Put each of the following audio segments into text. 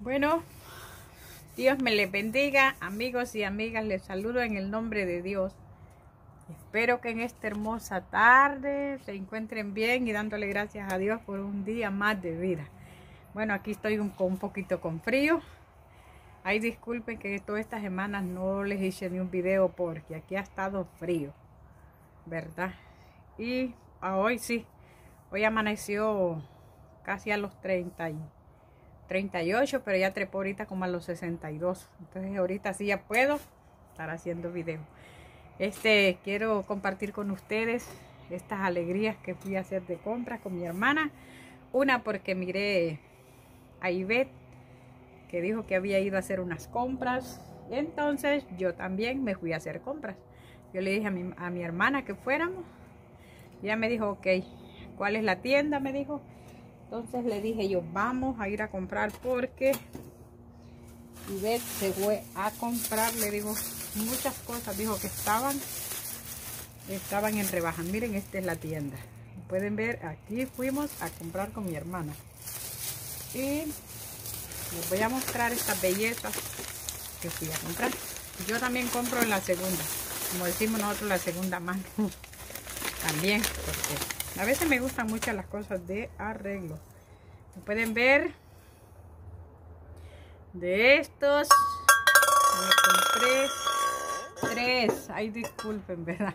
Bueno, Dios me les bendiga, amigos y amigas, les saludo en el nombre de Dios. Espero que en esta hermosa tarde se encuentren bien y dándole gracias a Dios por un día más de vida. Bueno, aquí estoy un, poquito con frío. Ay, disculpen que todas estas semanas no les hice ni un video porque aquí ha estado frío, ¿verdad? Y hoy sí, hoy amaneció casi a los 30 y 38, pero ya trepó ahorita como a los 62. Entonces ahorita sí ya puedo estar haciendo video. Este, quiero compartir con ustedes estas alegrías que fui a hacer de compras con mi hermana. Una porque miré a Ivette que dijo que había ido a hacer unas compras. Entonces yo también me fui a hacer compras. Yo le dije a mi, a mi hermana que fuéramos. Ya me dijo, ok, ¿cuál es la tienda? Me dijo. Entonces le dije yo, vamos a ir a comprar porque Ivette se fue a comprar, le digo, muchas cosas, dijo que estaban, estaban en rebaja. Miren, esta es la tienda. Pueden ver, aquí fuimos a comprar con mi hermana. Y les voy a mostrar estas bellezas que fui a comprar. Yo también compro en la segunda, como decimos nosotros, la segunda mano. también, porque a veces me gustan mucho las cosas de arreglo. pueden ver de estos. Me compré tres. Ay, disculpen, ¿verdad?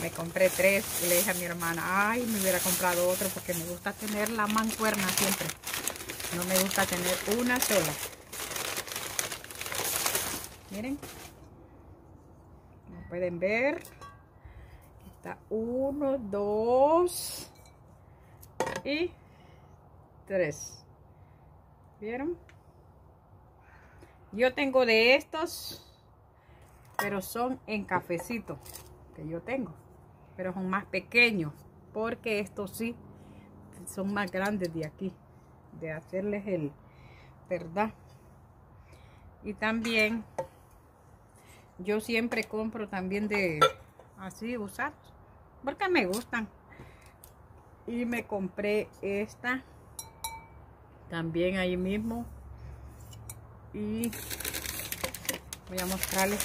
Me compré tres y le dije a mi hermana, ay, me hubiera comprado otro porque me gusta tener la mancuerna siempre. No me gusta tener una sola. Miren. Como pueden ver. Uno, dos y tres. ¿Vieron? Yo tengo de estos, pero son en cafecito, que yo tengo. Pero son más pequeños, porque estos sí son más grandes de aquí. De hacerles el, ¿verdad? Y también, yo siempre compro también de así usados porque me gustan. Y me compré esta también ahí mismo. Y voy a mostrarles.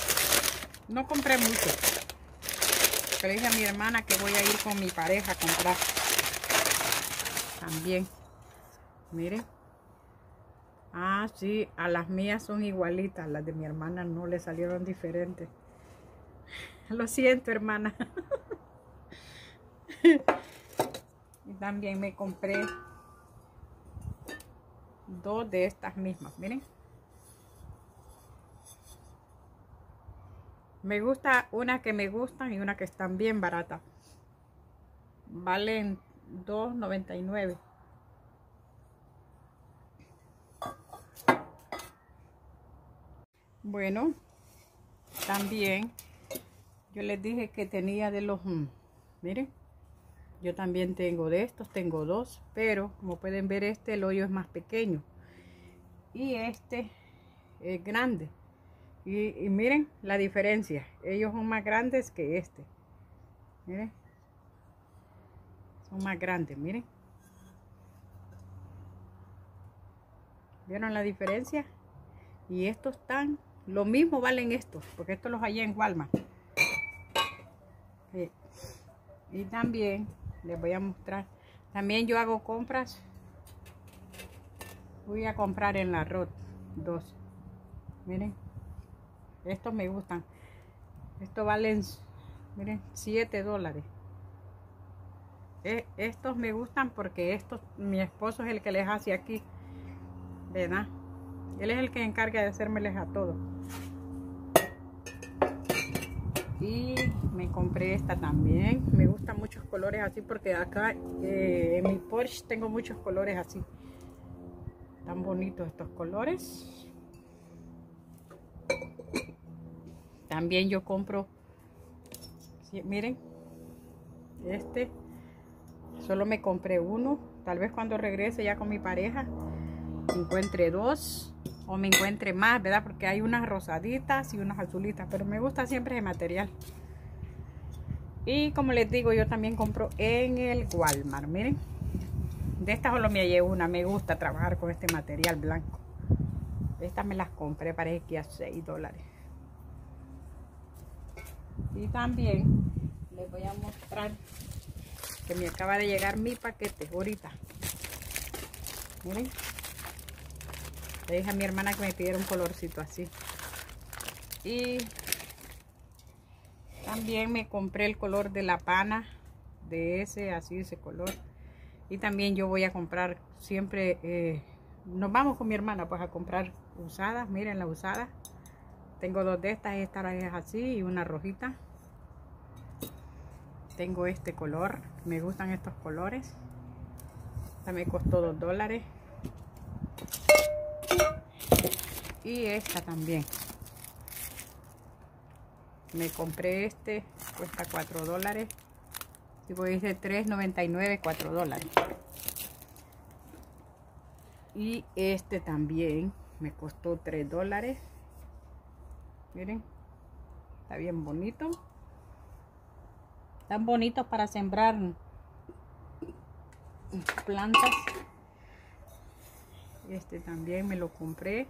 No compré mucho. le dije a mi hermana que voy a ir con mi pareja a comprar. También. Miren. Ah, sí, a las mías son igualitas. Las de mi hermana no le salieron diferentes. Lo siento, hermana. y también me compré dos de estas mismas, miren. Me gusta una que me gustan y una que están bien baratas. Valen $2.99. Bueno, también yo les dije que tenía de los, mm, miren, yo también tengo de estos, tengo dos, pero como pueden ver este el hoyo es más pequeño. Y este es grande. Y, miren la diferencia. Ellos son más grandes que este. Miren. Son más grandes, miren. ¿Vieron la diferencia? Y estos están, lo mismo valen estos, porque estos los hallé en Walmart. Y también les voy a mostrar. También yo hago compras. Voy a comprar en la ROT dos. Miren estos me gustan. Estos valen miren 7 dólares. E, estos me gustan porque estos mi esposo es el que les hace aquí ¿verdad? él es el que encarga de hacérmeles a todos y me compré esta también. Me gustan muchos colores así porque acá eh, en mi Porsche tengo muchos colores así. Tan bonitos estos colores. También yo compro miren este. Solo me compré uno. Tal vez cuando regrese ya con mi pareja encuentre dos o me encuentre más, ¿verdad? Porque hay unas rosaditas y unas azulitas, pero me gusta siempre ese material. Y como les digo, yo también compro en el Walmart, miren. De esta solo me hallé una, me gusta trabajar con este material blanco. Estas me las compré, parece que a 6 dólares. Y también les voy a mostrar que me acaba de llegar mi paquete ahorita. Miren. Le dije a mi hermana que me pidiera un colorcito así. Y también me compré el color de la pana. De ese, así ese color. Y también yo voy a comprar siempre... Eh, nos vamos con mi hermana pues a comprar usadas. Miren la usada. Tengo dos de estas. Esta es así y una rojita. Tengo este color. Me gustan estos colores. Esta me costó dos dólares y esta también. Me compré este cuesta 4 dólares. Si voy de 3.99 4 dólares. Y este también me costó 3 dólares. Miren está bien bonito. Tan bonito para sembrar plantas. Este también me lo compré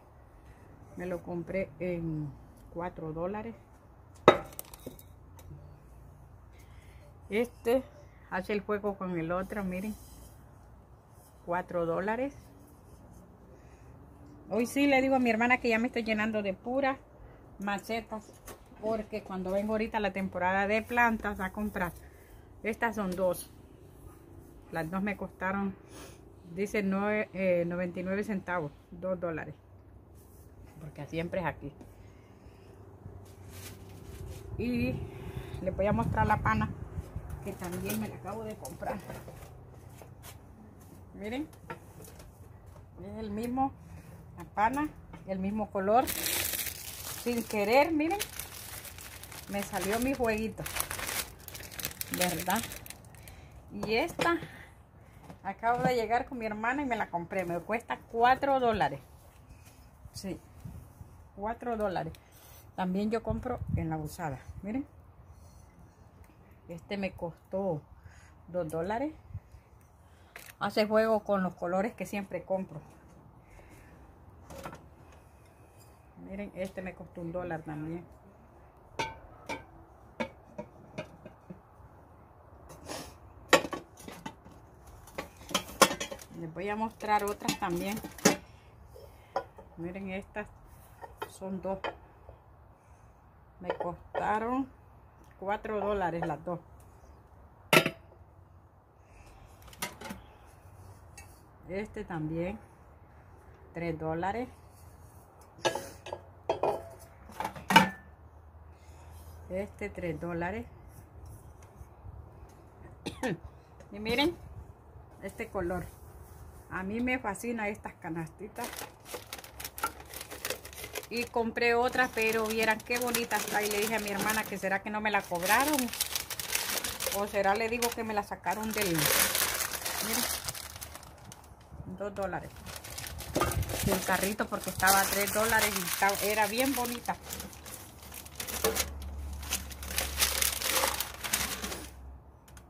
me lo compré en 4 dólares. Este hace el juego con el otro miren 4 dólares. Hoy sí le digo a mi hermana que ya me estoy llenando de puras macetas porque cuando vengo ahorita la temporada de plantas a comprar estas son dos. Las dos me costaron dice 99 eh, centavos 2 dólares porque siempre es aquí. Y les voy a mostrar la pana que también me la acabo de comprar. Miren es el mismo la pana el mismo color. Sin querer miren me salió mi jueguito verdad y esta acabo de llegar con mi hermana y me la compré. Me cuesta 4 dólares. Sí 4 dólares. También yo compro en la usada. Miren. Este me costó 2 dólares. Hace juego con los colores que siempre compro. Miren, este me costó un dólar también. Les voy a mostrar otras también. Miren estas son dos. Me costaron 4 dólares las dos. Este también 3 dólares. Este 3 dólares. Y miren este color. A mí me fascina estas canastitas y compré otra pero vieran qué bonita está. Y le dije a mi hermana que será que no me la cobraron o será le digo que me la sacaron del miren dos dólares. Del carrito porque estaba tres dólares y era bien bonita.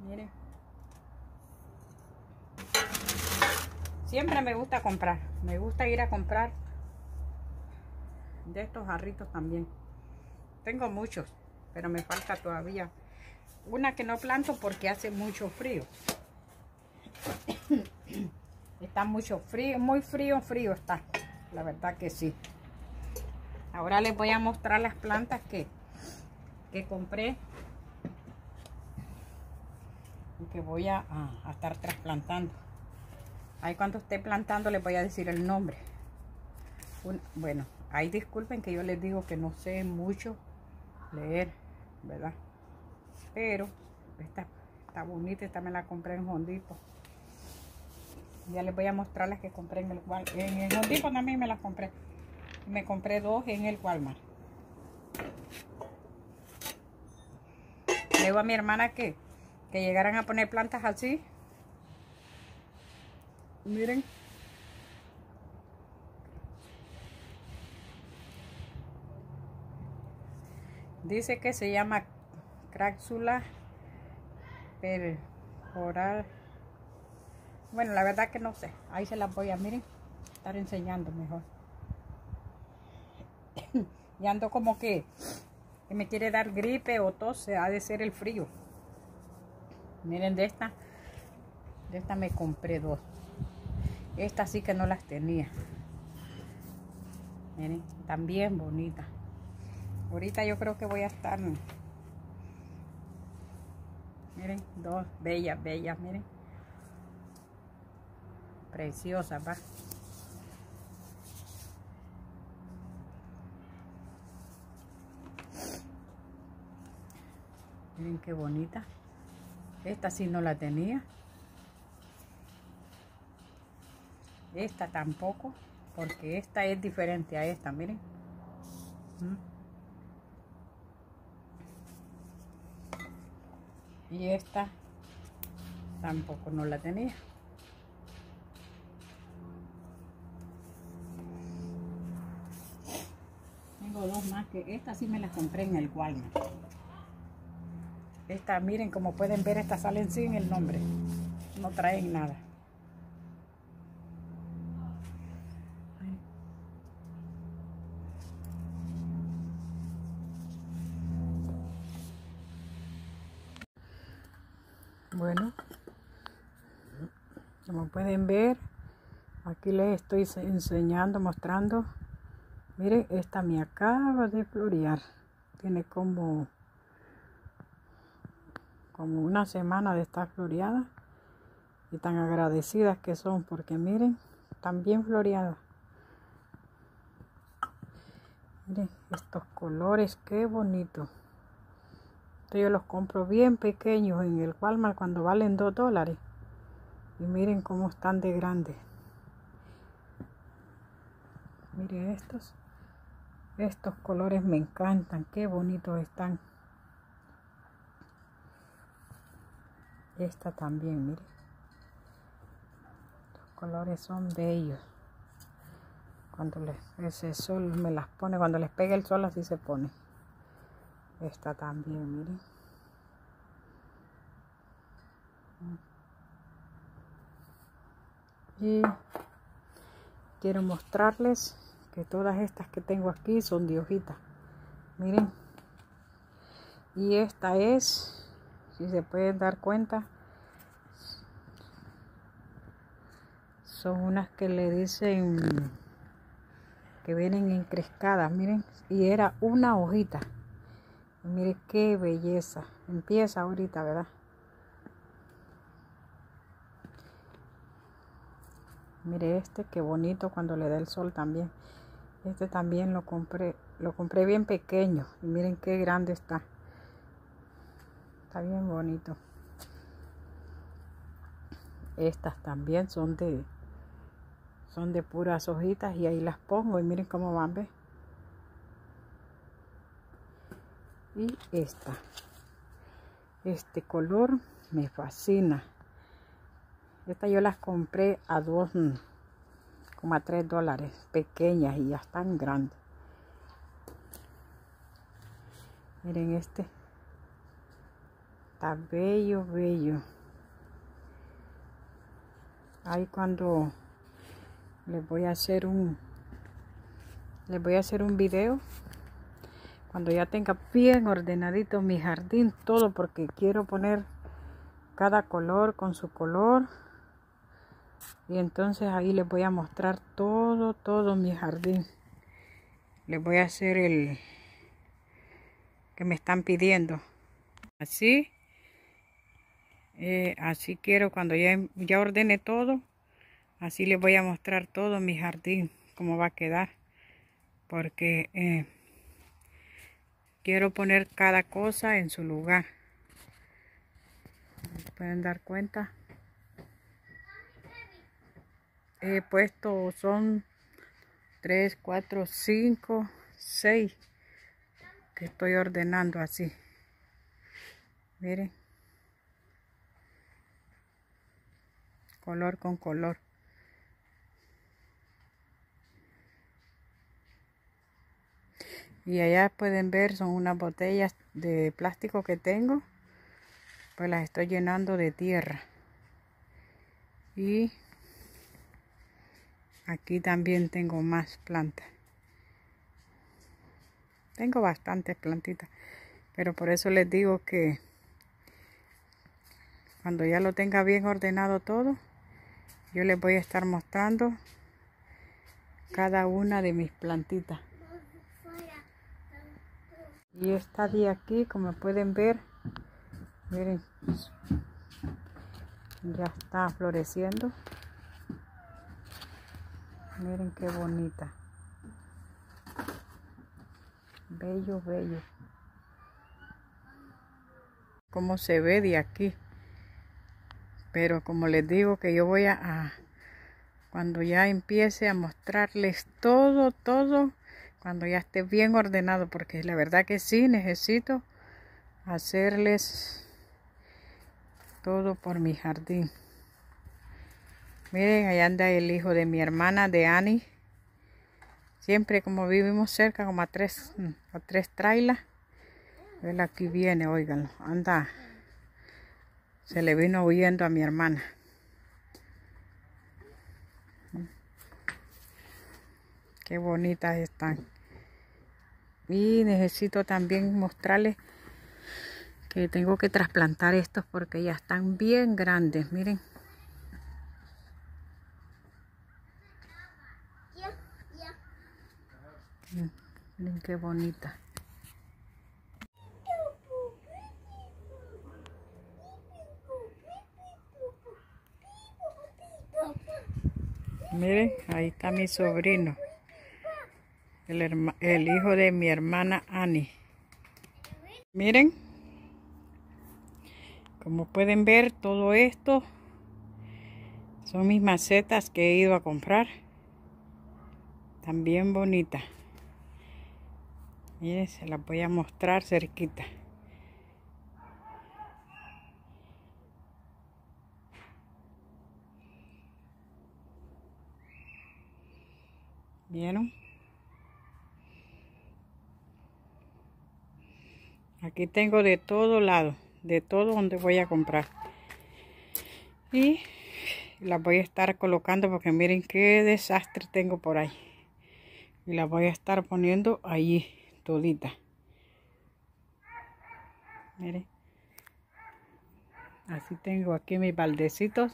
Miren siempre me gusta comprar me gusta ir a comprar de estos jarritos también. Tengo muchos, pero me falta todavía una que no planto porque hace mucho frío. está mucho frío, muy frío, frío está. La verdad que sí. Ahora les voy a mostrar las plantas que, que compré y que voy a, a estar trasplantando. Ahí cuando esté plantando les voy a decir el nombre bueno, ahí disculpen que yo les digo que no sé mucho leer, ¿verdad? Pero esta está bonita, esta me la compré en Hondito. Ya les voy a mostrar las que compré en el Walmart. En el Hondito también me las compré. Me compré dos en el Walmart. Le digo a mi hermana que, que llegaran a poner plantas así. Miren. Dice que se llama cráxula perforal. Bueno, la verdad que no sé. Ahí se las voy a, miren, estar enseñando mejor. y ando como que, me quiere dar gripe o tos, ha de ser el frío. Miren de esta, de esta me compré dos. Esta sí que no las tenía. Miren, también bonita. Ahorita yo creo que voy a estar. Miren, dos bellas, bellas, miren. Preciosas, va. Miren qué bonita. Esta sí no la tenía. Esta tampoco, porque esta es diferente a esta, miren. Y esta tampoco no la tenía. Tengo dos más que esta sí me las compré en el Walmart. Esta, miren, como pueden ver, estas salen sin el nombre. No traen nada. Bueno, como pueden ver, aquí les estoy enseñando, mostrando. Miren, esta me acaba de florear. Tiene como, como una semana de estar floreada. Y tan agradecidas que son porque miren, están bien floreadas. Miren estos colores, qué bonito yo los compro bien pequeños en el Walmart cuando valen 2 dólares. Y miren cómo están de grandes. Miren estos. Estos colores me encantan. Qué bonitos están. Esta también, miren. Los colores son bellos. Cuando les, ese sol me las pone, cuando les pega el sol así se pone. Esta también, miren. Quiero mostrarles que todas estas que tengo aquí son de hojita. Miren. Y esta es, si se pueden dar cuenta, son unas que le dicen que vienen encrescadas, miren. Y era una hojita. Mire qué belleza. Empieza ahorita, ¿verdad? Mire este, qué bonito cuando le da el sol también. Este también lo compré, lo compré bien pequeño. Y miren qué grande está. Está bien bonito. Estas también son de son de puras hojitas y ahí las pongo y miren cómo van, ¿ves? y esta este color me fascina esta yo las compré a dos mm, dólares pequeñas y ya están grandes. Miren este. Está bello bello. Ahí cuando les voy a hacer un les voy a hacer un video. Cuando ya tenga bien ordenadito mi jardín todo porque quiero poner cada color con su color y entonces ahí les voy a mostrar todo todo mi jardín. Les voy a hacer el que me están pidiendo. Así eh, así quiero cuando ya, ya ordene todo así les voy a mostrar todo mi jardín cómo va a quedar. Porque eh, quiero poner cada cosa en su lugar. Pueden dar cuenta he puesto son 3 4 5 6 que estoy ordenando así. Miren. Color con color. Y allá pueden ver son unas botellas de plástico que tengo. Pues las estoy llenando de tierra. Y aquí también tengo más plantas Tengo bastantes plantitas, pero por eso les digo que cuando ya lo tenga bien ordenado todo, yo les voy a estar mostrando cada una de mis plantitas. Y esta de aquí, como pueden ver, miren, ya está floreciendo. Miren qué bonita. Bello, bello. Cómo se ve de aquí. Pero como les digo que yo voy a, cuando ya empiece a mostrarles todo, todo, cuando ya esté bien ordenado, porque la verdad que sí necesito hacerles todo por mi jardín. Miren, ahí anda el hijo de mi hermana, de Annie. Siempre como vivimos cerca, como a tres, a tres trailas. Él aquí viene, oigan, anda se le vino huyendo a mi hermana. Qué bonitas están. Y necesito también mostrarles que tengo que trasplantar estos porque ya están bien grandes. Miren. Miren qué bonita. Miren, ahí está mi sobrino. El, el, hijo de mi hermana Annie. Miren. Como pueden ver, todo esto son mis macetas que he ido a comprar. También bonitas. Miren, se las voy a mostrar cerquita. ¿Vieron? Aquí tengo de todo lado, de todo donde voy a comprar. Y las voy a estar colocando porque miren qué desastre tengo por ahí. Y las voy a estar poniendo ahí todita. Miren. Así tengo aquí mis baldecitos.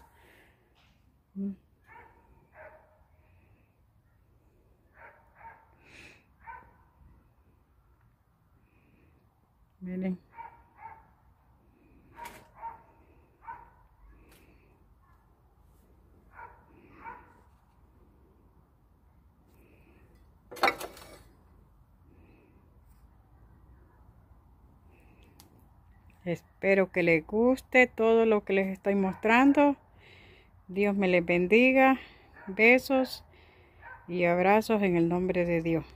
Miren. Espero que les guste todo lo que les estoy mostrando. Dios me les bendiga. Besos y abrazos en el nombre de Dios.